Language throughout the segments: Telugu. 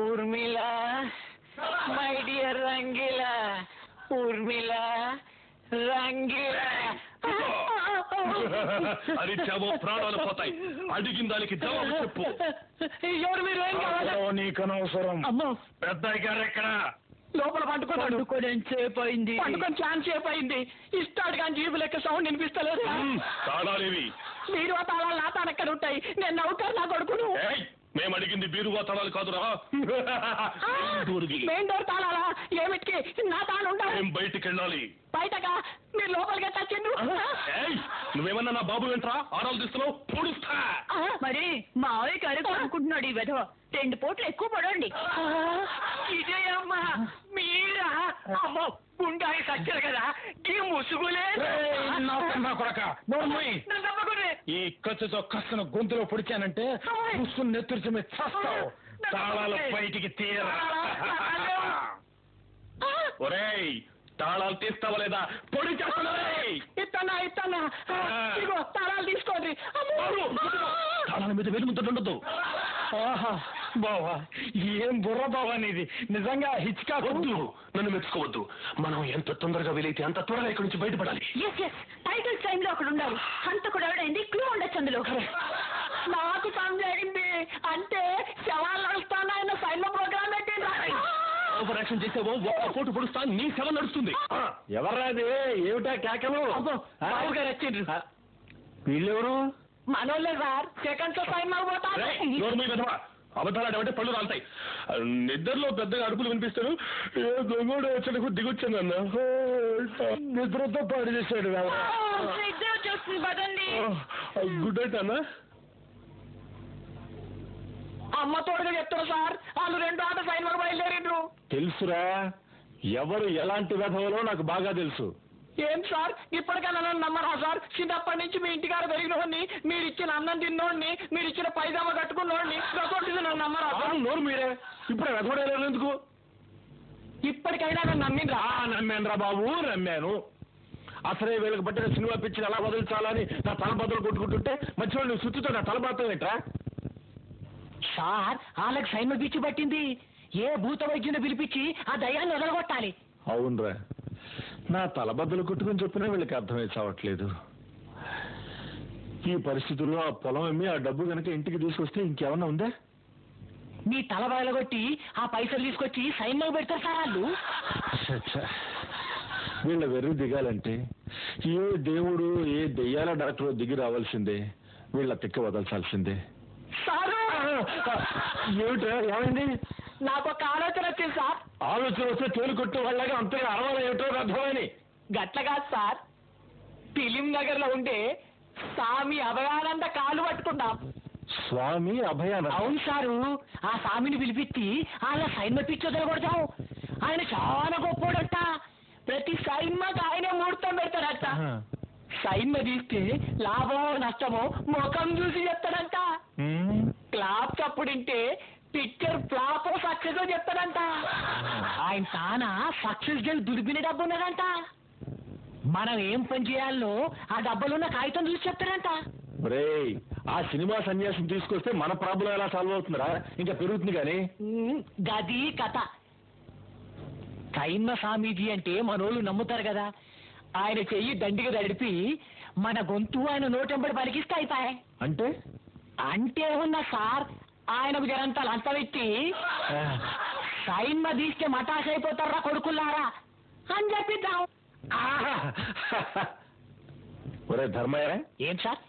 ఊర్మిళ మై డియర్ రంగిల ఊర్మిళ రంగిల అరిచావో ప్రాణాలు పోతాయి. అడిగిన దానికి జవాబు చెప్పు. ఎవరు మీరు ఏం కావాలి? నీకు అనవసరం అమ్మో. పెద్ద గారు ఎక్కడ లోపల పండుకున్నాడు పండుకొని సేపు అయింది పండుకొని ఛాన్స్ సేపు అయింది ఇస్తాడు కానీ జీబు లెక్క సౌండ్ వినిపిస్తలేదు తాళాలేవి. మీరు ఆ తాళాలు నా తానెక్కడ ఉంటాయి నేను నవ్వుతాను నా కొడుకును? ఏయ్, మేము అడిగింది బీరువా తాళాలు కాదురా. మెయిన్ డోర్ తాళాలా? ఏమిటికి? నా తాను ఉండాలి మేం బయటికి వెళ్ళాలి. బయటగా మీరు లోపలికి ఏయ్, నువ్వేమన్నా నా బాబు వెంట్రా ఆరాలు తీస్తున్నావు? పొడుస్తా. మరి మావయ్య గారు కొనుక్కుంటున్నాడు ఈ వెధవ. రెండు పూట్లు ఎక్కువ పడండి. ఇదే అమ్మా మీరా? అమ్మో గుండాయి సచ్చారు కదా? ఈ ముసుగులే కొడక. ఈ గొంతులో పొడిచానంటే కూర్చుని నెత్తురిచి మీద చస్తావు. తాళాలు బయటికి తీయరా. ఒరేయ్ తాళాలు తీస్తావా లేదా? పొడి ఇత్తనా ఇదిగో తాళాలు తీసుకోండి. తాళాల మీద వెలుముతుండదు ఆహా. బావా ఏం బుర్ర బావా నీది? నిజంగా హిచ్కా వద్దు నన్ను మెచ్చుకోవద్దు. మనం ఎంత తొందరగా వీలైతే అంత త్వరగా ఇక్కడి నుంచి బయటపడాలి. ఎస్ ఎస్ టైటిల్ సైన్లో అక్కడ ఉండాలి. హంతకుడు ఎవడైంది? క్లూ ఉండొచ్చు అందులో. నాకు పని జరిగింది అంటే శవాలు నడుస్తాను ఆయన సైన్ల ప్రోగ్రామ్ ఓవర్ యాక్షన్ చేసేవో ఒక్క పోటు పొడుస్తా నీ శవం నడుస్తుంది. ఎవర్రాది ఏమిటా కేకలు? బాబు గారు వచ్చిండ్రు. వీళ్ళెవరు? మనోళ్ళే సార్. సెకండ్తో సైన్ పోతాను అబద్ధాలు ఆడమంటే పళ్ళు రాలుతాయి. నిద్రలో పెద్దగా అడుపులు వినిపిస్తాను. ఏ దొంగోడు వచ్చేటప్పుడు దిగొచ్చాను నిద్రతో పాడు చేశాడు గుడ్ నైట్ అన్న. అమ్మ తోడుగా చెప్తారు సార్. వాళ్ళు రెండు ఆట సైన్ వరకు బయలుదేరిండ్రు. తెలుసురా ఎవరు ఎలాంటి వ్యధవలో నాకు బాగా తెలుసు. ఏం సార్? ఇప్పటికైనా నన్ను నమ్మరా సార్? చిన్నప్పటి నుంచి మీ ఇంటికాడ పెరిగినోడిని మీరు ఇచ్చిన అన్నం తిన్నోడిని మీరు ఇచ్చిన పైజామా కట్టుకున్నోడిని గసొంటిది నన్ను నమ్మరా సార్? నోరు మీరే. ఇప్పుడు వ్యధవడేలేదు ఎందుకు? ఇప్పటికైనా నన్ను నమ్మిండ్రా? ఆ నమ్మాను రా బాబు నమ్మాను. అసలే వీళ్ళకి పట్టిన సినిమా పిచ్చిని ఎలా వదిలించాలని నా తల బదులు కొట్టుకుంటుంటే మధ్యలో నువ్వు సుత్తుతో నా తల బాతం ఏంట్రా? సార్ వాళ్ళకి సైన్మ పిచ్చి పట్టింది. ఏ భూత వైద్యుని పిలిపించి ఆ దయ్యాన్ని వదలగొట్టాలి. అవునరా. నా తల బద్దలు కొట్టుకుని చెప్పినా వీళ్ళకి అర్థమై చావట్లేదు. ఈ పరిస్థితుల్లో ఆ పొలం అమ్మి ఆ డబ్బు కనుక ఇంటికి తీసుకొస్తే ఇంకేమన్నా ఉందా? మీ తల బయలగొట్టి ఆ పైసలు తీసుకొచ్చి సైన్లో పెడతారు సార్ వాళ్ళు. వీళ్ళ వెర్రి దిగాలంటే ఏ దేవుడు ఏ దెయ్యాల డాక్టర్ దిగి రావాల్సిందే? వీళ్ళ తిక్క వదల్చాల్సిందే. సారు! ఏమైంది? నాకు ఒక ఆలోచన వచ్చింది సార్. ఆలోచన వస్తే తేలికొట్టు వాళ్ళగా అంతగా అరవాలి ఏమిటో అర్థమని గట్ల కాదు సార్. ఫిలిం నగర్లో ఉండే స్వామి అభయానంద కాలు పట్టుకుందాం స్వామి అభయాన అవును సారు. ఆ స్వామిని పిలిపించి ఆయన సైన్మ పిచ్చి వదలగొడతాం ఆయన చాలా గొప్పోడట. ప్రతి సైన్మకు ఆయనే ముహూర్తం పెడతాడట. సైన్మ తీస్తే లాభమో నష్టమో ముఖం చూసి చెప్తాడంట. క్లాప్ చప్పుడింటే పిక్చర్ ఫ్లాప్ సక్సెస్ చెప్తాడంట. ఆయన తానా సక్సెస్ గెలి దుడిపిన డబ్బు ఉన్నదంట. మనం ఏం పని చేయాలో ఆ డబ్బులున్న కాగితం చూసి చెప్తాడంట. రేయ్ ఆ సినిమా సన్యాసం తీసుకొస్తే మన ప్రాబ్లం ఎలా సాల్వ్ అవుతుందిరా? ఇంకా పెరుగుతుంది కానీ. గది కథ. సైన్మ స్వామీజీ అంటే మనోళ్ళు నమ్ముతారు కదా. ఆయన చెయ్యి దండిగా తడిపి మన గొంతు ఆయన నోటెంబడి పలికిస్తే అయిపోయాయి అంటే? అంటే ఉన్న సార్? ఆయనకు జరంత లంచమిచ్చి సైన్మ తీస్తే మటాష్ అయిపోతారా కొడుకులారా అని చెప్పిద్దాం ఆహా! ఒరే ధర్మయ్య ఏం సార్?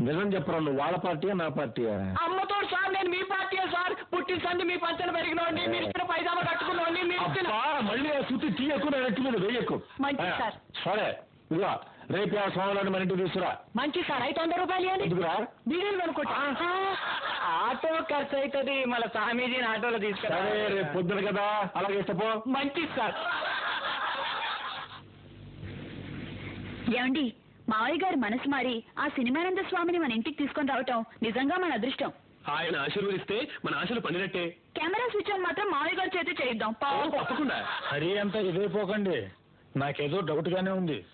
నిజం చెప్పరా నువ్వు వాళ్ళ పార్టీయా నా పార్టీయా? అమ్మతో సార్ నేను మీ పార్టీ సార్. పుట్టిన సంది మీ పంచన పెరిగినోండి మీరు ఇచ్చిన పైజామా కట్టుకున్నోండి మీరు మళ్ళీ సుత్తి తీయకు నా నెత్తి మీద వేయకు. మంచిది సార్. సరే ఇదిగో. రేపు ఆ సోమవారం మన ఇంటికి తీసుకురా. మంచి సార్ ఐదు వందల రూపాయలు ఇవ్వండి. ఎందుకురా? బీడీలు కొనుక్కుంటా ఆటో ఖర్చు అవుతుంది మళ్ళీ స్వామీజీని ఆటోలో సరే రేపు పొద్దున కదా. అలాగే ఇష్టపో మంచిది సార్. ఏమండి మావయ్య గారి మనసు మారి ఆ సినిమానంద స్వామిని మన ఇంటికి తీసుకొని రావటం నిజంగా మన అదృష్టం. ఆయన ఆశీర్వదిస్తే మన ఆశలు పండినట్టే. కెమెరా స్విచ్ ఆన్ మాత్రం మావయ్య గారి చేతి చేయిద్దాం. పాపం. తప్పకుండా. హరి అంతా ఇదైపోకండి నాకేదో డౌట్ గానే ఉంది.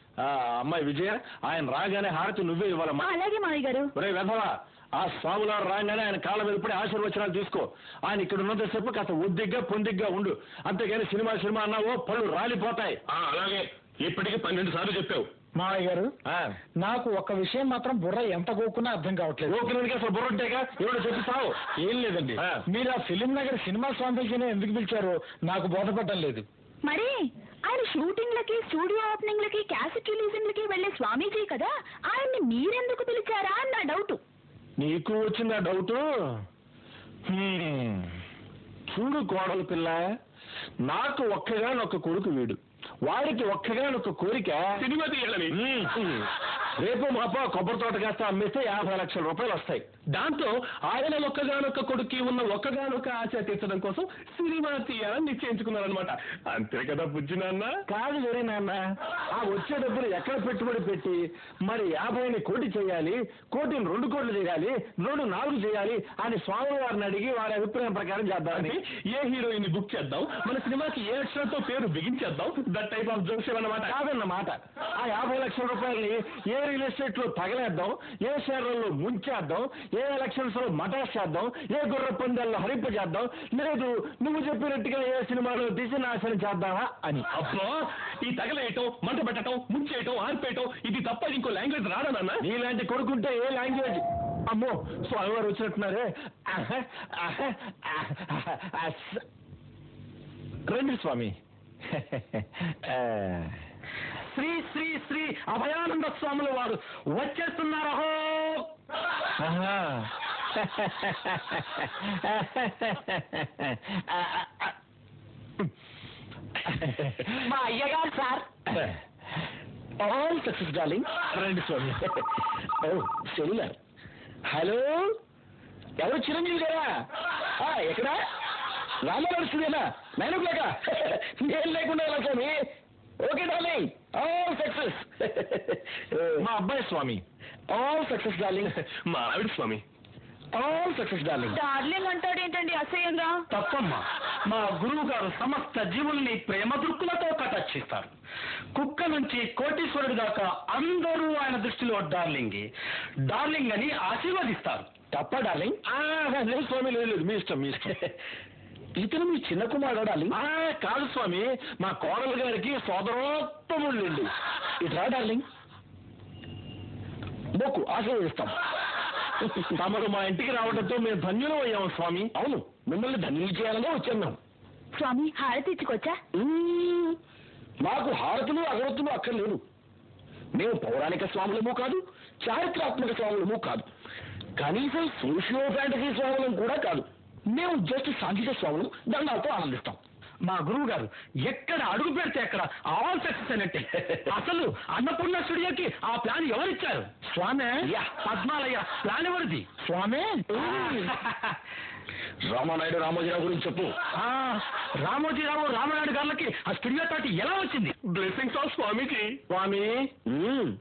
అమ్మాయి విజయ ఆయన రాగానే హారతి నువ్వే ఇవ్వాలమ్మా. అలాగే మావయ్య గారు. ఒరే వెధవా ఆ స్వాముల రాగానే ఆయన కాళ్ళ మీద పడి ఆశీర్వచనాలు తీసుకో. ఆయన ఇక్కడ ఉన్నంతసేపు కాస్త ఒద్దిగ్గా పొందిగ్గా ఉండు. అంతేగాని సినిమా సినిమా అన్నావో పళ్ళు రాలిపోతాయి. ఆ, అలాగే. ఇప్పటికి పన్నెండు సార్లు చెప్పావు. మావయ్య గారు ఆ, నాకు ఒక్క విషయం మాత్రం బుర్ర ఎంత గోక్కున్నా అర్థం కావట్లేదు. ఓపెనర్కి అసలు బుర్రంటేగా ఎవడో చెప్పిస్తావు. ఏం లేదండి. మీరు ఆ ఫిలిం నగర్ సినిమా స్వామిజీని ఎందుకు పిలిచారో? నాకు బోధపడడం లేదు. మరి ఆయన షూటింగ్లకి స్టూడియో ఓపెనింగ్లకి క్యాసెట్ రిలీజింగ్లకి వెళ్ళే స్వామీజీ కదా? ఆయన్ని మీరెందుకు పిలిచారా అని నా డౌట్. నీకు వచ్చిందా డౌట్? చూడు కోడలు పిల్ల నాకు ఒక్కగానొక్క కొడుకు వీడు. వాడికి ఒక్కగానొక్క కోరిక సినిమా తీయాలని. రేపు మాప కొబ్బరి తోట కాస్త అమ్మేస్తే యాభై లక్షల రూపాయలు వస్తాయి. దాంతో ఆయన ఒక్కగానొక్క కొడుక్కి ఉన్న ఒక్కగానొక్క ఆశ తీర్చడం కోసం సినిమా తీయాలని నిశ్చయించుకున్నారనమాట అంతే కదా బుజ్జి నాన్న? కాదు వేరే నాన్న. ఆ వచ్చే డబ్బులు ఎక్కడ పెట్టుబడి పెట్టి మరి యాభైని కోటి చేయాలి కోటిని రెండు కోట్లు చేయాలి రెండు నాలుగు చేయాలి అని స్వామి వారిని అడిగి వారి అభిప్రాయం ప్రకారం చేద్దామని. ఏ హీరోయిన్ బుక్ చేద్దాం? మన సినిమాకి ఏ అక్షరంతో పేరు బిగించేద్దాం? దట్ టైప్ ఆఫ్ జోక్స్ అన్నమాట కాదన్నమాట. ఆ యాభై లక్షల రూపాయలని ఏ రియల్ ఎస్టేట్లో తగలేద్దాం ఏ షేర్లలో ముంచేద్దాం ఏ ఎలక్షన్స్లో మటాస్ చేద్దాం ఏ గుర్ర పందాల్లో హరింపజేద్దాం లేదు నువ్వు చెప్పినట్టుగా ఏ సినిమాలో తీసి నాశనం చేద్దామా అని. అబ్బా ఈ తగలేయటం మంట పెట్టడం ముంచేయటం ఆర్పేయటం ఇది తప్ప ఇంకో లాంగ్వేజ్ నాన్న? నీలాంటి కొడుకుంటే ఏ లాంగ్వేజ్ అమ్మో స్వామివారు వచ్చినట్టున్నారే. రండి స్వామి. శ్రీ శ్రీ శ్రీ అభయానంద స్వాముల వారు వచ్చేస్తున్నారహో ఆహా. మా అయ్యగారు సార్. ఆల్ సక్సెస్ డార్లింగ్ రండి స్వామి. ఓ సెల్యులర్ హలో? ఎవరు చిరంజీవి గారా? ఎక్కడా? రామారావు స్టూడియోనా నైన్ ఓ క్లాకా నేను లేకుండా ఎలా స్వామి? Okay darling. All success. మా అబ్బాయి స్వామి. All success darling. మా ఆవిడ స్వామి. All success darling. డార్లింగ్ అంటాడేంటండి అసహ్యంగా? తప్పమ్మా. మా గురువు గారు సమస్త జీవుల్ని ప్రేమ దృక్కులతో కటాక్షిస్తారు. కుక్క నుంచి కోటీశ్వరుడు దాకా అందరూ ఆయన దృష్టిలో డార్లింగే. డార్లింగ్ అని ఆశీర్వదిస్తారు. తప్ప డార్లింగ్. లేదు స్వామి లేదు లేదు. మీ ఇష్టం మీ ఇష్టం. ఇతను మీ చిన్న కుమారుడు డార్లింగ్ ఆ, కాదు స్వామి మా కోడలు గారికి సోదరోత్తముళ్ళండి ఇట్రా డార్లింగ్. మొక్కు ఆశీర్వదిస్తాం. తమరు మా ఇంటికి రావడంతో మేము ధన్యులం అయ్యాము స్వామి. అవును మిమ్మల్ని ధన్యులు చేయాలనే వచ్చాం. మేము స్వామి హారతి ఇచ్చుకోవచ్చా. మాకు హారతులు అగరత్తులు అక్కర్లేదు. మేము పౌరాణిక స్వాములము కాదు చారిత్రాత్మక స్వాములము కాదు. కనీసం సోషియో ఫ్యాంటసీ స్వాములం కూడా కాదు. మేము జస్ట్ సాంఘిక స్వాములు దండాలతో ఆనందిస్తాం. మా గురువు గారు ఎక్కడ అడుగు పెడితే అక్కడ ఆల్ సక్సెస్ అన్నట్టే. అసలు అన్నపూర్ణ స్టూడియోకి ఆ ప్లాన్ ఎవరిచ్చారు? స్వామి. యా. పద్మాలయ్య ప్లాన్ ఎవరిది? స్వామి. రామానాయుడు రామోజీరావు గురించి చెప్పు. ఆ, రామోజీరావు రామనాయుడు గారికి ఆ స్టూడియో తోటి ఎలా వచ్చింది? బ్లెస్సింగ్స్ ఆఫ్ స్వామికి స్వామి.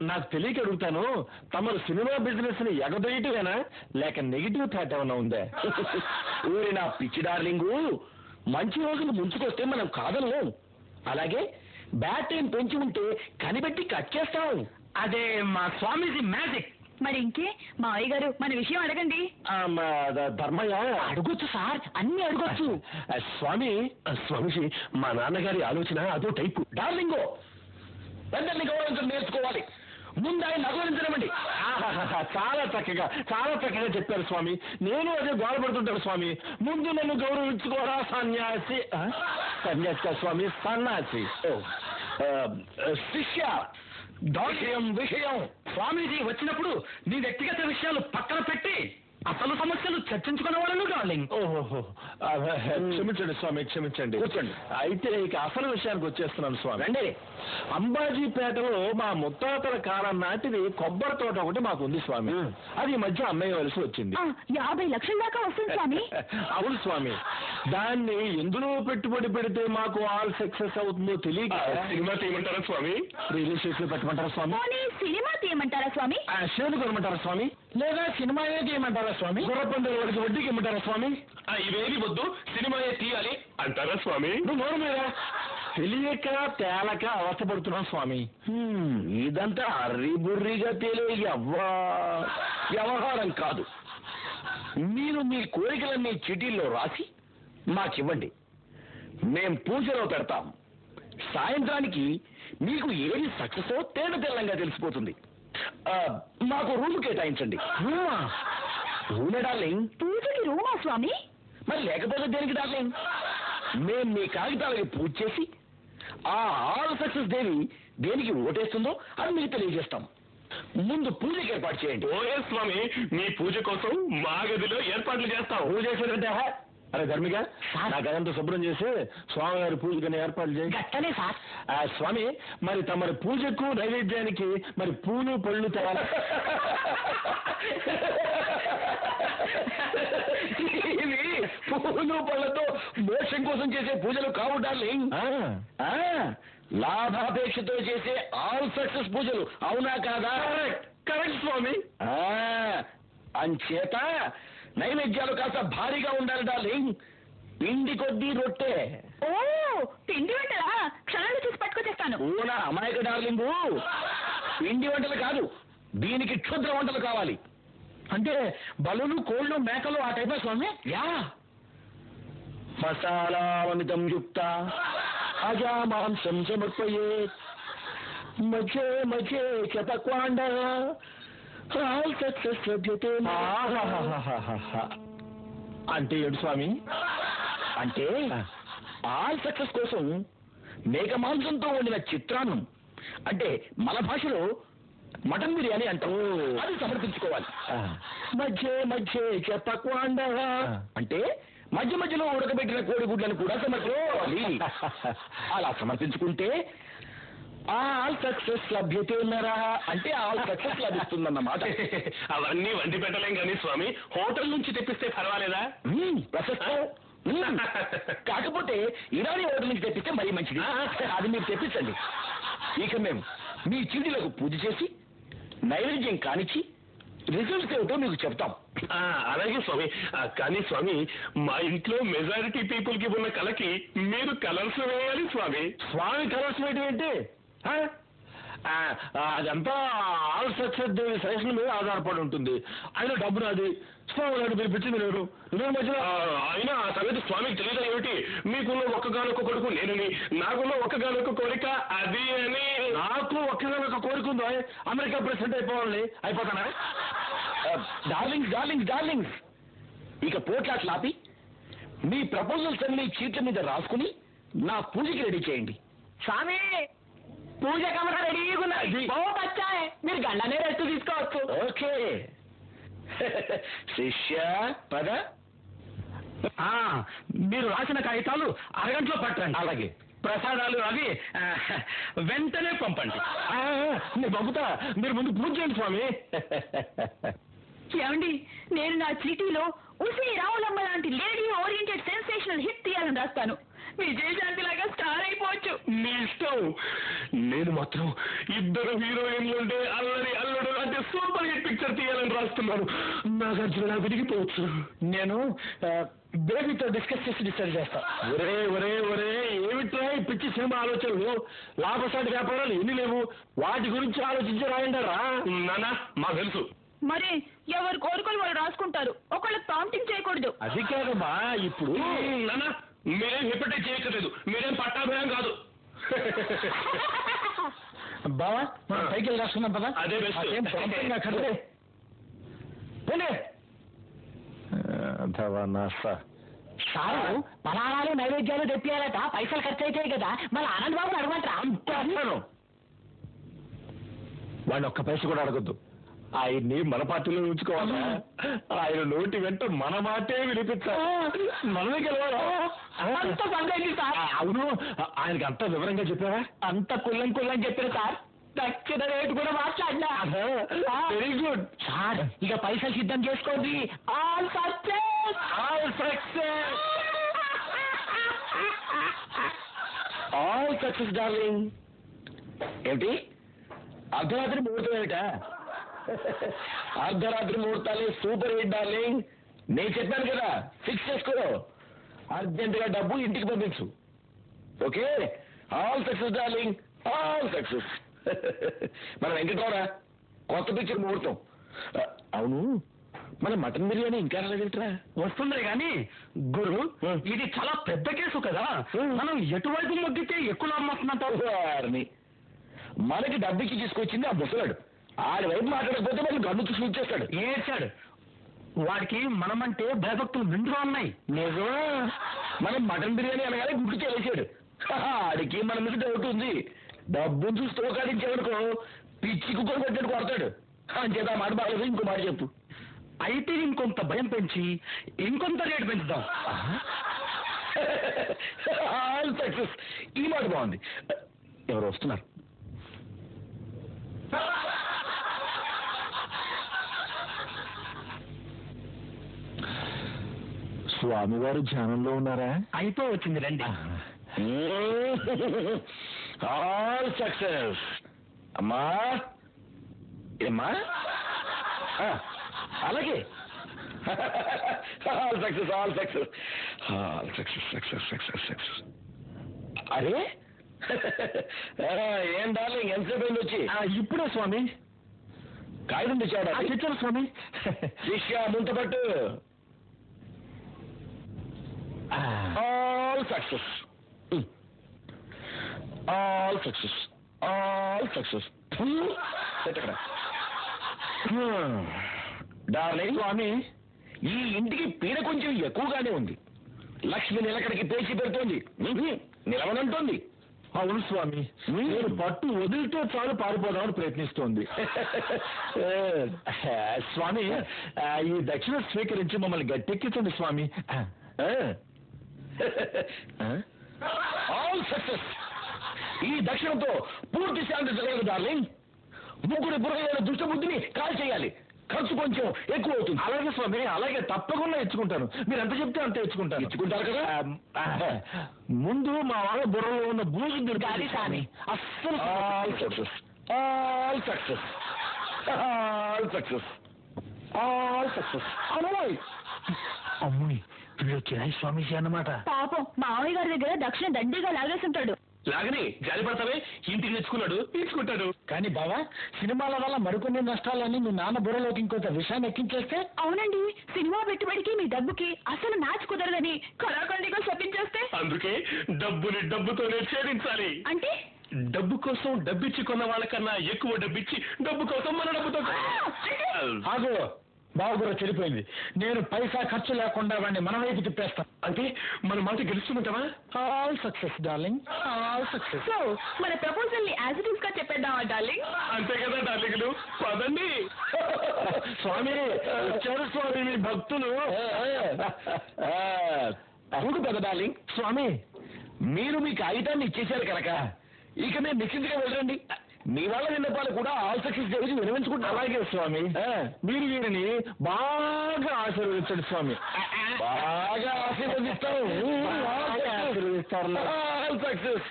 నాకు తెలియక అడుగుతాను. తమరు సినిమా బిజినెస్ని ఎగదొయ్యటమేనా లేక నెగిటివ్ థాట్ ఏమైనా ఉందా? ఊరి నా పిచ్చి డార్లింగు. మంచి రోజులు ముంచుకొస్తే మనం కాదను అలాగే బ్యాట్ టైం పెంచి ఉంటే కనిపెట్టి కట్ చేస్తాం. అదే మా స్వామీజీ మ్యాజిక్. మరి ఇంకే మా అయ్య గారు మన విషయం అడగండి. ఆ, మా ద- ధర్మయ్య. అడగొచ్చు సార్ అన్ని అడగొచ్చు. ఆ, స్వామి ఆ, స్వామిజీ మా నాన్నగారి ఆలోచన అదో టైపు. డార్లింగో పెద్దల్ని గౌరవించడం నేర్చుకోవాలి. ముందు ఆయన అగౌరవించడమండి చాలా చక్కగా చాలా చక్కగా చెప్పారు స్వామి. నేను అదే గోడపడుతుంటాను స్వామి. ముందు నన్ను గౌరవించుకోరా సన్యాసి. సన్యాసి స్వామి సన్యాసి ఓ, శిష్య దౌర్యం విషయం. స్వామీజీ వచ్చినప్పుడు నీ వ్యక్తిగత విషయాలు పక్కన పెట్టి అసలు సమస్యలు చర్చించుకునే వాళ్ళను డార్లింగ్ ఓహో క్షమించండి స్వామి క్షమించండి. కూర్చోండి. అయితే ఇక అసలు విషయానికి వచ్చేస్తున్నాను స్వామి. రండి. అంబాజీపేటలో మా ముత్తాతల కాలం నాటిది కొబ్బరి తోట ఒకటి మాకు ఉంది స్వామి అది ఈ మధ్య అమ్మేయవలసి వచ్చింది. ఆ, యాభై లక్షల దాకా వస్తుంది స్వామి. అవును స్వామి. దాన్ని ఎందులో పెట్టుబడి పెడితే మాకు ఆల్ సక్సెస్ అవుతుందో తెలియక సినిమా తీయమంటారా స్వామి? రియల్ ఎస్టేట్లో పెట్టమంటారా స్వామి? సినిమా తీయమంటారా స్వామి? ఆ, షేర్లు కొనమంటారా స్వామి? లేదా సినిమా ఏమంటారా స్వామి? గుర్రపండుగ వాడికి వడ్డీకి ఇమ్మంటారా స్వామి? ఆ, ఇవేవి వద్దు సినిమాయే తీయాలి. అంటారా స్వామి? నువ్వు నోరు మీద తెలియక తేలక అవస్థపడుతున్నాం స్వామి. హ్మ్, ఇదంతా అర్రిబుర్రిగా తెలియ వ్యవహారం కాదు. మీరు మీ కోరికలన్నీ చీటీల్లో రాసి మాకివ్వండి. మేం పూజలో పెడతాం. సాయంత్రానికి మీకు ఏది సక్సెస్ తేడ తెల్లంగా తెలిసిపోతుంది. మాకు రూమ్ కేటాయించండి. రూమే? డార్లింగ్. పూజకి రూమా స్వామి? మరి లేకపోతే దేనికి డార్లింగ్? మేం మీ కాగితాలకి పూజ చేసి ఆ ఆల్ సక్సెస్ దేవి దేనికి ఓటేస్తుందో అది మీకు తెలియజేస్తాం. ముందు పూజకి ఏర్పాటు చేయండి. ఓకే స్వామి. మీ పూజ కోసం మా గదిలో ఏర్పాట్లు చేస్తాం. పూజ చేసేదంటే హా? అరే ధర్మిగా నా గదంతా శుభ్రం చేసి స్వామివారి పూజకని ఏర్పాటు చేయి. గట్టనే సార్. ఆ, స్వామి మరి తమరి పూజకు నైవేద్యానికి మరి పూలు పళ్ళు తేవాలి. ఇవి పూలు పళ్ళతో మోక్షం కోసం చేసే పూజలు కావు డార్లింగ్. ఆ, లాభాపేక్షతో చేసే ఆల్ సక్సెస్ పూజలు. అవునా కాదా? కరెక్ట్ స్వామి. ఆ, అంచేత నైవేద్యాలు కాస్త భారీగా ఉండాలి డార్లింగ్. పిండి కొద్దీ రొట్టె. ఓ పిండి వంటలా? క్షణాలు చూసి పట్టుకొచ్చేస్తాను. పూన అమాయక డార్లింగు. పిండి వంటలు కాదు దీనికి క్షుద్ర వంటలు కావాలి. అంటే బలులు కోళ్ళు మేకలు ఆ టైప్ స్వామి? యా. మసాలావమితం యుక్త. అజా మాంసం సమర్పయే మధ్య మధ్య చపక్వాండ అంటే ఏడు స్వామి? అంటే ఆల్ సక్సెస్ కోసం మేక మాంసంతో వండిన చిత్రాన్నం. అంటే మన భాషలో మటన్ బిర్యానీ అంటాం. అది సమర్పించుకోవాలి. మధ్య మధ్య చెప్పకుండా. అంటే మధ్య మధ్యలో ఉడకబెట్టిన కోడిగుడ్లను కూడా సమర్పించుకోవాలి. అలా సమర్పించుకుంటే ఆల్ సక్సెస్ లభ్యతేనరా అంటే ఆల్ సక్సెస్ లభిస్తుందన్నమాట అవన్నీ వండి పెట్టలేం కానీ స్వామి హోటల్ నుంచి తెప్పిస్తే పర్వాలేదా. కాకపోతే ఇరానీ హోటల్ నుంచి తెప్పిస్తే మరీ మంచిది. అది మీరు తెప్పించండి. ఇక మేము మీ చీటీలకు పూజ చేసి నైవేద్యం కానిచ్చి రిజల్ట్స్ ఏమిటో మీకు చెప్తాం. అలాగే స్వామి. కానీ స్వామి మా ఇంట్లో మెజారిటీ పీపుల్కి ఉన్న కళకి మీరు కలర్స్ వేయాలి స్వామి. స్వామి కలర్స్ వేయడం ఏంటి? అదంతా ఆల్ సక్సెస్ దేవి సజెషన్ మీద ఆధారపడి ఉంటుంది. ఆయన డబ్బు నాది. స్వామి గారు పిలిపించింది నేను. నేను మధ్యలో ఆ, అయినా ఆ సంగతి స్వామికి తెలియదా ఏమిటి? మీకున్న ఒక్కగానొక్క కొడుకు నేనని. నాకున్న ఒక్కగానొక్క కోరిక అది అని. నాకు ఒక్కగానొక కోరిక ఉందో? అమెరికా ప్రెసిడెంట్ అయిపోవాలి అయిపోతానా? డార్లింగ్స్ డార్లింగ్స్ డార్లింగ్స్ ఇక పోట్లాట్లు ఆపి మీ ప్రపోజల్స్ అన్ని చీట్ల మీద రాసుకుని నా పూజకి రెడీ చేయండి. స్వామి! పూజ కమర రెడీగా ఉన్నది. బహుత్ అచ్చా. మీరు గంటనే రెస్ట్ తీసుకోవచ్చు. ఓకే. శిష్య పద. ఆ, మీరు రాసిన కాగితాలు అరగంటలో పట్టండి. అలాగే. ప్రసాదాలు అవి వెంటనే పంపండి. ఆ, నేను పంపుతా. మీరు ముందు పూజ చేయండి స్వామి. ఏమండి నేను నా చీటీలో ఉసి రావులమ్మ లాంటి లేడీ ఓరియంటెడ్ సెన్సేషనల్ హిట్ తీయాలని రాస్తాను. విజయశాంతి లాగా స్టార్ అయిపోవచ్చు. మీ ఇష్టం. నేను మాత్రం ఇద్దరు హీరోయిన్లు ఉంటే అల్లరి అల్లుడు అంటే సూపర్ హిట్ పిక్చర్ తీయాలని రాస్తున్నాను. నాగార్జున నాకు విరిగిపోవచ్చు. నేను బేబీతో డిస్కస్ చేసి డిసైడ్ చేస్తా. ఒరే ఒరే ఒరే ఏమిట్రా ఈ పిచ్చి సినిమా ఆలోచనలు? లాభసాటి వ్యాపారాలు ఎన్ని లేవు? వాటి గురించి ఆలోచించి రాయండారా నానా మాకు తెలుసు. మరి ఎవరు కోరుకొని వాళ్ళు రాసుకుంటారు. ఒకళ్ళు ప్రాంప్టింగ్ చేయకూడదు. అది కాదమ్మా ఇప్పుడు నానా మీరేం హిపటైజ్ చేయక్కర్లేదు. మీరేం పట్టాభిరాం కాదు. బావా మనం వెళ్ళి రాసుకున్నాం పదా? అదే. పోనీ. సారు పలానాలు నైవేద్యాలు తెప్పియాలట. పైసలు ఖర్చు అవుతాయి కదా. మళ్ళీ ఆనంద్ బాబు అడగమంటారా వాడిని ఒక్క పైస కూడా అడగద్దు. ఆయన్ని మన పార్టీలో ఉంచుకోవాలా? ఆయన నోటి వెంట మన మాటే వినిపించాలి మనమే గెలవాలా? అంత సార్. అవును. ఆయనకి అంత వివరంగా చెప్పావా? అంత కుల్లం కుల్లం చెప్పారు సార్. దక్షిణ రేటు కూడా మాట్లాడినా వెరీ గుడ్ సార్ ఇక పైసలు సిద్ధం చేసుకోండి. All success all success all success darling ఏంటి అర్ధరాత్రి ముహూర్తం ఏమిటా? అర్ధరాత్రి ముహూర్తాలే సూపర్ హిట్ డార్లింగ్. నేను చెప్పాను కదా ఫిక్స్ చేసుకో. అర్జెంట్గా డబ్బు ఇంటికి పంపించు. Okay? All success darling. All success మన వెంకటరావురా కొత్త పిక్చర్ ముహూర్తం. అవును. మన మటన్ బిర్యానీ ఇంకా రాలేదుట్రా? వస్తుంది కానీ గురు. ఇది చాలా పెద్ద కేసు కదా. మనం ఎటువైపు మొగ్గితే ఎక్కువ వారిని మనకి డబ్బుకి తీసుకొచ్చింది ఆ ముసలాడు. ఆడి వైపు మాట్లాడకపోతే మళ్ళీ గన్నుకి షూట్ చేస్తాడు ఏడ్చాడు. వాడికి మనమంటే భయభక్తులు నిండుగా ఉన్నాయి. నిజమా? మనం మటన్ బిర్యానీ అనగానే గుడ్డు తెలిసాడు ఆడికి మన మీద డౌట్ ఉంది. డబ్బును చూసి తోకాడించాడనుకో పిచ్చి కుక్కలు కొట్టాడు కొడతాడు. అంచేత ఆ మాట బాగలేదు ఇంకో మాట చెప్పు. అయితే ఇంకొంత భయం పెంచి ఇంకొంత రేటు పెంచుదాం. All success. ఈ మాట బాగుంది. ఎవరు వస్తున్నారు. స్వామివారు ధ్యానంలో ఉన్నారా? అయిపో వచ్చింది రండి. All success. అమ్మా ఏమ్మా? అలాగే. All success all success. All success success success success. అరే ఏం డార్లింగ్ ఎంతసేపు అయింది వచ్చి? ఇప్పుడే స్వామి. కాగితం తెచ్చాడా తెచ్చాను స్వామి. శిష్య ముంతపట్టు all success all success all success పెట్టక్కడ darling స్వామి. ఈ ఇంటికి పీడ కొంచెం ఎక్కువగానే ఉంది. లక్ష్మి నిలకడికి పేచి పెడుతోంది. నిలవనంటోంది. అవును స్వామి. నేను పట్టు వదిలితే చాలు పారిపోదామని ప్రయత్నిస్తోంది. స్వామి ఈ దక్షిణ స్వీకరించి మమ్మల్ని గట్టెక్కించండి స్వామి. ఆల్ సక్సెస్ ఈ దక్షిణంతో పూర్తి శాంతి జరగదు డార్లింగ్ ముగ్గురి దుష్ట బుద్ధిని కాల్ చేయాలి. ఖర్చు కొంచెం ఎక్కువ అవుతుంది. అలాగే స్వామి అలాగే తప్పకుండా ఇచ్చుకుంటాను. మీరు ఎంత చెప్తే అంత ఇచ్చుకుంటాను. ఇచ్చుకుంటారు కదా? ముందు మా వాళ్ళ బుర్రలో ఉన్న బూజు గాలి స్వామి. అస్సలు all success all success all success all success అమ్ముని. వీడు కిరాయి స్వామీజీ అన్నమాట. పాపం మావయ్య గారి దగ్గర దక్షిణ దండిగా లాగేస్తుంటాడు లాగని జాలి పడతావే? ఇంటికి తెచ్చుకున్నాడు తీసుకుంటాడు. కానీ బావా సినిమాల వల్ల మరికొన్ని నష్టాలన్నీ మీ నాన్న బుర్రలోకి ఇంకొంత విషయాన్ని ఎక్కించేస్తే? అవునండి సినిమా పెట్టుబడికి మీ డబ్బుకి అసలు మ్యాచ్ కుదరదని కళాఖండిగా శపించేస్తే? అందుకే డబ్బుని డబ్బుతోనే ఛేదించాలి. అంటే? డబ్బు కోసం డబ్బిచ్చి కొన్న వాళ్ళకన్నా ఎక్కువ డబ్బిచ్చి డబ్బు కోసం మన డబ్బుతో ఆగు. బావగుర చెడిపోయింది. నేను పైసా ఖర్చు లేకుండా వాడిని మన వైపు తిప్పేస్తాను అంటే మన మాట గెలుస్తున్నట్టవా all success darling all success so మన ప్రపోజల్ని యాజ్ ఇట్ ఈస్గా చెప్పేద్దామా డార్లింగ్ అంతే కదా డార్లింగులు పదండి. స్వామి. వచ్చారు స్వామి మీ భక్తులు. అవును పెద్ద డార్లింగ్ స్వామి మీరు మీ కాగితాన్ని ఇచ్చేశారు కనుక ఇక మేము నిశ్చింతగా వెళ్ళండి మీ వాళ్ళ విన్నపాలు కూడా ఆల్ సక్సెస్ గురించి వినవించుకుంటాం అలాగే స్వామి. మీరు వీరిని బాగా ఆశీర్వదించండి స్వామి. బాగా ఆశీర్వదిస్తాం. బాగా ఆశీర్వదిస్తారు. All success.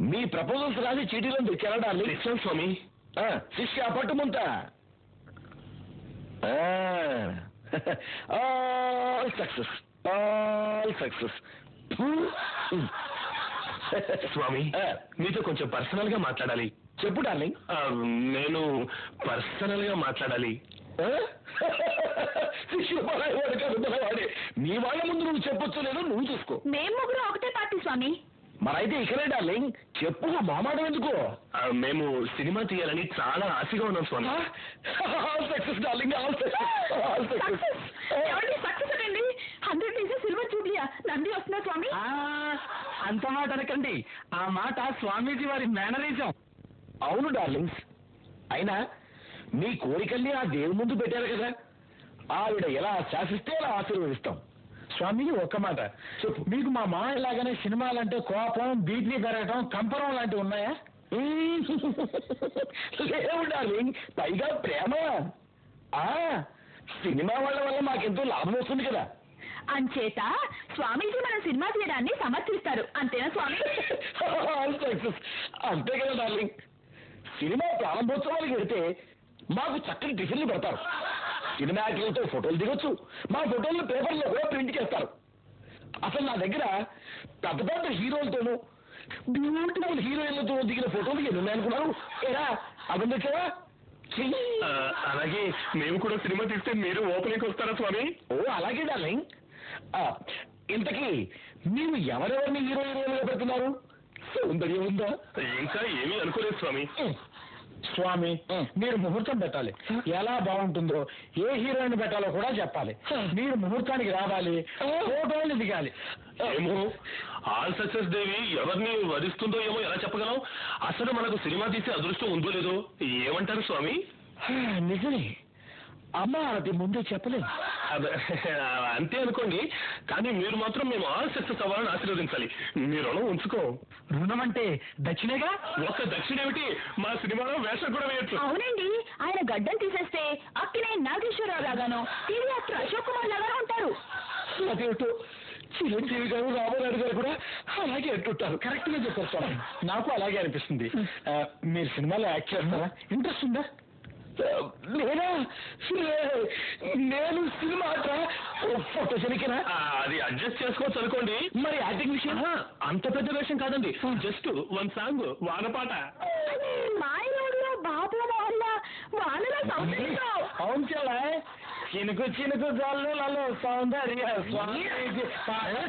మీ ప్రపోజల్స్ రాసి చీటీలో తెచ్చారా డార్లింగ్? స్వామి. శిష్య పట్టుముంత. All success. All success. స్వామి మీతో కొంచెం పర్సనల్గా మాట్లాడాలి. చెప్పు డార్లింగ్. నేను పర్సనల్గా మాట్లాడాలి మీ వాళ్ళ ముందు నువ్వు చెప్పొచ్చు లేదో నువ్వు చూసుకో. మేం ముగ్గురు ఒకటే పార్టీ స్వామి. మరైతే ఇక్కడే డార్లింగ్. చెప్పు మామాట ఎందుకు? మేము సినిమా తీయాలని చాలా ఆశగా ఉన్నాం స్వామి. All success darling all success all success. Success అండి? నంది వస్తున్నా స్వామి? ఆ, అంత మాట అనకండి. ఆ మాట స్వామీజీ వారి మేనరిజం. అవును డార్లింగ్స్. అయినా మీ కోరికల్ని ఆ దేవుని ముందు పెట్టారు కదా. ఆవిడ ఎలా శాసిస్తే అలా ఆశీర్వదిస్తాం. స్వామి ఒక్క మాట. చెప్పు. మీకు మా మా ఇలాగనే సినిమాలంటే కోపం బీపీ పెరగటం కంపరం లాంటివి ఉన్నాయా? లేవు డార్లింగ్. పైగా ప్రేమ. ఆ సినిమా వాళ్ళ వల్ల మాకెంతో లాభం వస్తుంది కదా. అంచేత స్వామీజీ మన సినిమా తీయడాన్ని సమర్థిస్తారు. అంతేనా స్వామి? అంతే కదా డార్లింగ్. సినిమా ప్రారంభోత్సవాలకు వెళితే మాకు చక్కని టిఫిన్లు పెడతారు. సినిమా యాక్టర్లతో ఫోటోలు దిగొచ్చు. మా ఫోటోలు పేపర్లో కూడా ప్రింట్ చేస్తారు. అసలు నా దగ్గర పెద్ద పెద్ద హీరోలతోనూ బ్యూటిఫుల్ హీరోయిన్లతో దిగిన ఫోటోలు ఎన్ని ఉన్నాయనుకున్నారు ఏరా ఆ, అలాగే మేము కూడా సినిమా తీస్తే మీరు ఓపెనింగ్ వస్తారా స్వామి? ఓ అలాగే డార్లింగ్. ఇంతకీ మీరు ఎవరెవరిని హీరో హీరోయిన్గా పెడుతున్నారు? సౌందర్యం ఉందా? ఇంకా ఏమీ అనుకోలేదు స్వామి. స్వామి మీరు ముహూర్తం పెట్టాలి. ఎలా బాగుంటుందో ఏ హీరోయిన్ పెట్టాలో కూడా చెప్పాలి. మీరు ముహూర్తానికి రావాలి ఫోటోలు దిగాలి. ఏమో ఆల్ సక్సెస్ దేవి ఎవరిని వరిస్తుందో ఏమో ఎలా చెప్పగలం? అసలు మనకు సినిమా తీసే అదృష్టం ఉందో లేదో ఏమంటారు స్వామి? నిజమే. అమ్మ అది ముందే చెప్పలేదు. అదే, అంతే అనుకోండి. కానీ మీరు మాత్రం మేము ఆల్ సక్సెస్ అవ్వాలని ఆశీర్వదించాలి. మీ రుణం ఉంచుకో. రుణం అంటే దక్షిణేగా? ఒక్క దక్షిణ ఏమిటి మా సినిమాలో వేషం కూడా వేయచ్చు. అవునండి. ఆయన గడ్డం తీసేస్తే అక్కినే నాగేశ్వరరావు లాగాను. టీవీ యాక్టర్ అశోక్ కుమార్ లాగాను ఉంటారు. అదేమిటో చిరంజీవి గారు రామారాయుడు గారు కూడా అలాగే అంటుంటారు. కరెక్ట్గా చెప్పారు నాకు అలాగే అనిపిస్తుంది. మీరు సినిమాలో యాక్ట్ చేస్తారా? ఇంట్రెస్ట్ ఉందా? నేనా లే- నేను సినిమా ఫోటో చెనికినా అది అడ్జస్ట్ చేసుకోవచ్చు అనుకోండి. మరి యాక్టింగ్ విషయం? అంత పెద్ద వేషం కాదండి. జస్ట్ వన్ సాంగ్ వానపాట. మాయలోడులో బాబు వానలో సౌందర్యం అవును చెల్లా. చినుకు చినుకు జల్లులలో సౌందర్య స్వామి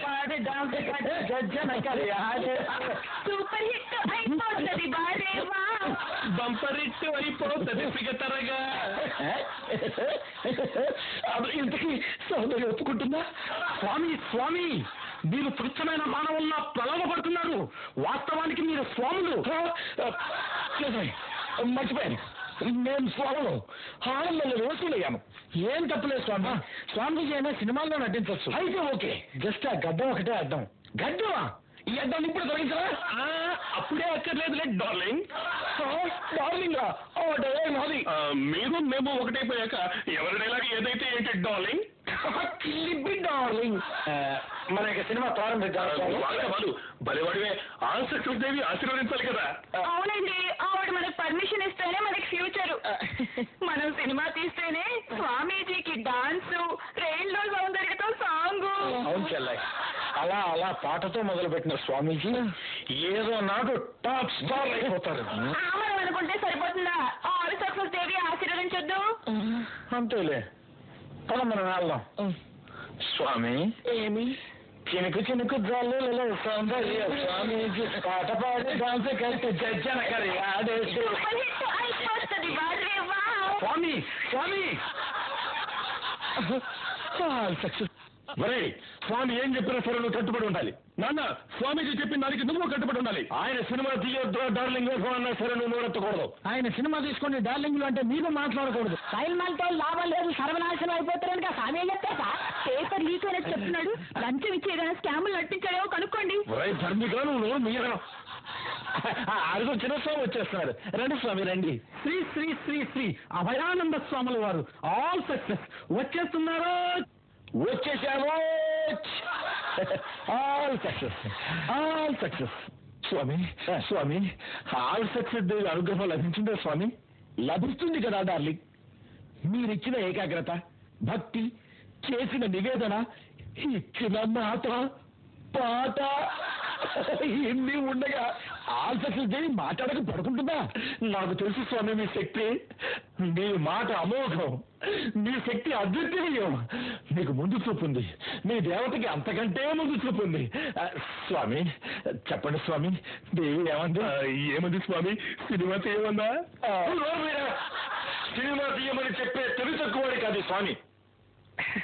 పాడి డాన్స్ కట్టి గజ్జన కళ్యాణి. సూపర్ హిట్ అయిపోతుంది బారేవా బంపరిట్టు అయిపోతుంది సిగతరగా అది ఇంతకీ సౌందర్యం ఒప్పుకుంటుందా? స్వామి స్వామి మీరు తుచ్చమైన మానవుల్లా ప్రలోభపడుతున్నారు. వాస్తవానికి మీరు స్వాములు. మర్చిపోయాను. నేను స్వాములు ఆనందంలో వసూలయ్యాను ఏం తప్పులేదు స్వామి. స్వామిజీ అయినా సినిమాల్లో నటించవచ్చు. అయితే ఓకే. జస్ట్ ఆ గడ్డం ఒకటే అడ్డం గడ్డమా? ఈ అడ్డాన్ని ఇప్పుడు తొలగించరా ఆ, అప్పుడే అక్కర్లేదులే డార్లింగ్. డార్లింగ్? డైలాగ్ నాది మీరు మేము ఒకటైపోయాక ఎవరి డైలాగ్ ఏదైతే ఏంటి డార్లింగ్? లిబ్బి డార్లింగ్. మన యొక్క సినిమా స్వామి. వాళ్ళ భలేవాడివే. ఆల్ సక్సెస్ దేవి ఆశీర్వదించాలి కదా. అవునండి ఆవిడ మనకు పర్మిషన్ ఇస్తేనే మనకి ఫ్యూచర్ మనం సినిమా తీస్తేనే స్వామీజీకి డాన్స్ రైల్లో సౌందర్యతో సాంగ్. అవును చెల్లయ్య అలా అలా పాటతో మొదలుపెట్టిన స్వామీజీ ఏదో నాడు టాప్ స్టార్ అయిపోతారు. మనం అనుకుంటే సరిపోతుందా? ఆల్ సక్సెస్ దేవి ఆశీర్వదించొద్దు. అంతేలే. పద మనం వెళ్దాం. స్వామి. ఏమి? చినుకు చినుకు జల్లులలో సౌందర్య స్వామీజీ పాట పాడి డాన్స్ కట్టి జజ్జన కరి ఆడేసి. సూపర్ హిట్ అయిపోతుంది బారేవా స్వామి. స్వామి సక్సెస్. మరే స్వామి ఏం చెప్పినా సరే నువ్వు కట్టుబడి ఉండాలి. నాన్న స్వామీజీ చెప్పిన దానికి నువ్వు కట్టుబడి ఉండాలి. ఆయన సినిమా తీయొద్దు డార్లింగ్ అన్నా సరే నువ్వు నోరెత్తకూడదు. ఆయన సినిమా తీసుకొని డార్లింగ్లు అంటే మీరు మాట్లాడకూడదు. సైన్మాన్తో లాభం లేదు సర్వనాశనం అయిపోతారని సామే చెప్తా పేపర్ లీక్ అయినట్టు చెప్తున్నాడు. లంచం ఇచ్చి ఏదైనా స్కాములు నటించాడేమో కనుక్కోండి. ధర్మిగా నువ్వు నోరు అడుగు స్వామి వచ్చేస్తున్నారు రండి స్వామి రండి. శ్రీ శ్రీ శ్రీ శ్రీ అభయానంద స్వాముల వారు. ఆల్ సక్సెస్ వచ్చేస్తున్నారు? వచ్చేసాము. ఆల్ సక్సెస్ ఆల్ సక్సెస్ స్వామి స్వామి ఆల్ సక్సెస్ దేవి అనుగ్రహం లభించిందా స్వామి? లభిస్తుంది కదా డార్లింగ్ మీరిచ్చిన ఏకాగ్రత భక్తి చేసిన నివేదన ఇచ్చిన మాట పాట ఇన్ని ఉండగా ఆల్ సక్సెస్ దేవి మాట్లాడక పడుకుంటుందా నాకు తెలుసు స్వామి మీ శక్తి. మీ మాట అమోఘం. మీ శక్తి అద్వితీయం. మీకు ముందు చూపు ఉంది. మీ దేవతకి అంతకంటే ముందు చూపు ఉంది. ఆ, స్వామి చెప్పండి స్వామి దేవి ఏమంది? ఏమంది స్వామి? సినిమా తీయమన్నా ఆ, సినిమా తీయమని చెప్పే తెలివి తక్కువడి కాదు స్వామి.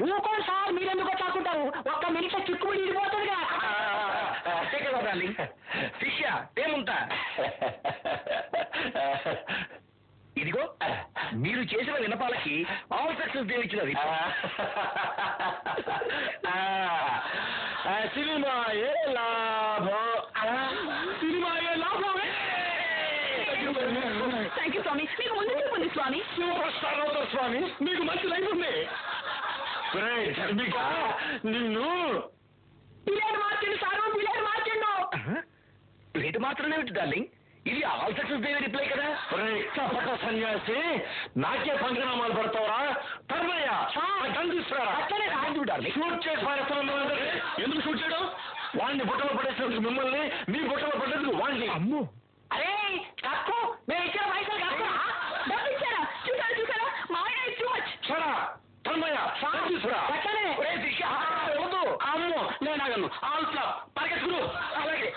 ఊరుకోండి సార్ మీరెందుకు చాకుంటారు. ఒక్క మినిట్ చిక్కుముడి ఇడిపోతుందిగా. శిష్య ఏముంటా ఇదిగో మీరు చేసిన వినపాలకి ఆల్ సక్సెస్ దేవిచ్చినది సినిమా ఏ లాభం. సినిమా ఏ లాభం. థ్యాంక్ యూ స్వామి. మీకు ముందు చూపు ఉంది స్వామి. సూపర్ స్టార్ అవుతారు స్వామి. మీకు మంచి లైఫ్ ఉంది. నిన్ను ఇది మాత్రమే డార్లింగ్ ఇది ఆల్ సక్సెస్ దేవి రిప్లై కదా? సన్యాసి నాకే పంచనామాలు పడతావా తర్వయ్య ఎందుకు షూట్ వాడిని బుట్టలో పడేసినందుకు మిమ్మల్ని మీ బుట్టలో పడేందుకు వాడిని అమ్ము. అరే కప్పు మేము ఇచ్చిన పైసలు కప్పు చూసారా చూసారా? మావయ్య ఇచ్చి వచ్చి ఆ, వద్దు. అమ్మో నేను ఆగను ఆల్ స్టాప్ పరిగెత్తుకురు అలాగే.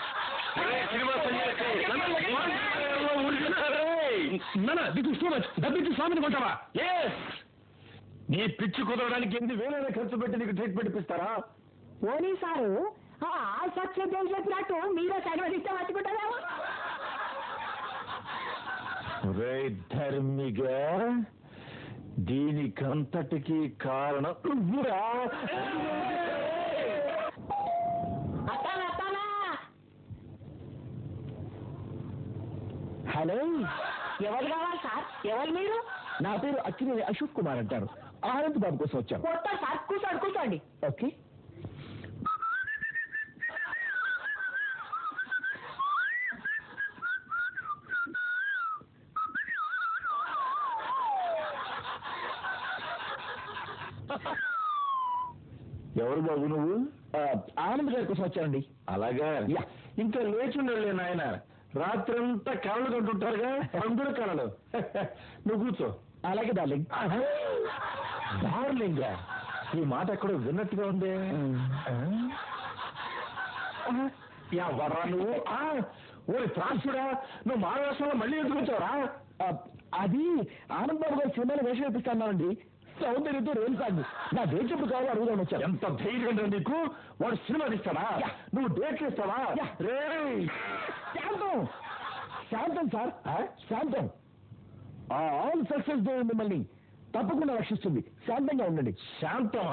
నాన్న దిస్ ఇస్ టూ మచ్ డబ్బిచ్చి స్వామిని కొంటావా. నీ పిచ్చి కుదరడానికి ఎన్ని వేలైనా ఖర్చు పెట్టి నీకు ట్రీట్మెంట్ ఇప్పిస్తారా? పోనీ సారు ఆ సత్యం చెప్పినట్టు మీరే సైన్ ఇస్తే మర్చిపోతారేమో రే ధర్మిగా దీనికంతటికి కారణం హలో. ఎవరు కావాలి సార్? ఎవరు మీరు? నా పేరు అక్కినేని అశోక్ కుమార్ అంటారు. ఆనంద్ బాబు కోసం వచ్చాను. కొత్త సార్ కూర్చోండి కూర్చోండి. ఓకే. ఎవరు బాబు నువ్వు? ఆనంద్ గారి కోసం వచ్చానండి. అలాగా? ఇంకా లేచి ఉండలే నాయన. రాత్రంతా కళలు కంటుంటారుగా అందరూ కళలు నువ్వు కూర్చో. అలాగే డార్లింగ్ డార్లింగ్ ఈ మాట ఎక్కడో విన్నట్టుగా ఉంది. ఎవరా నువ్వు? ఆ, ఓరి త్రాసుడా నువ్వు మా వేషంలో మళ్ళీ ఎందుకు వచ్చావురా? ఆ, అది ఆనంద్ బాబు గారి సినిమాలో వేషం ఇప్పిస్తానండి సౌందర్యంతో రేలు సాగు. నా డేట్ ఎప్పుడు కావాలో అడుగుదాం వచ్చాను. ఎంత ధైర్యం రా నీకు? వాడు సినిమా ఇస్తాడా నువ్వు డేట్లు ఇస్తావా? రేయ్, శాంతం. శాంతం సార్. శాంతం. ఆల్ సక్సెస్ డే మిమ్మల్ని తప్పకుండా రక్షిస్తుంది. శాంతంగా ఉండండి. శాంతం